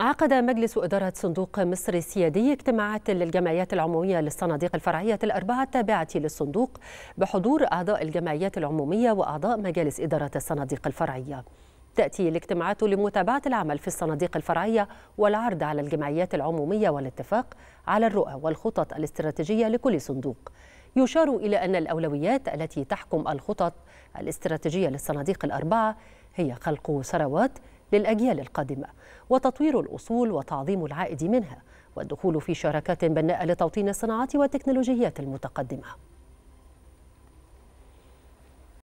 عقد مجلس إدارة صندوق مصر السيادي اجتماعات للجمعيات العمومية للصناديق الفرعية الأربعة التابعة للصندوق بحضور أعضاء الجمعيات العمومية وأعضاء مجالس إدارة الصناديق الفرعية. تأتي الاجتماعات لمتابعة العمل في الصناديق الفرعية والعرض على الجمعيات العمومية والاتفاق على الرؤى والخطط الاستراتيجية لكل صندوق. يشار إلى أن الأولويات التي تحكم الخطط الاستراتيجية للصناديق الأربعة هي خلق ثروات للأجيال القادمة وتطوير الأصول وتعظيم العائد منها والدخول في شراكات بناءة لتوطين الصناعات والتكنولوجيات المتقدمة.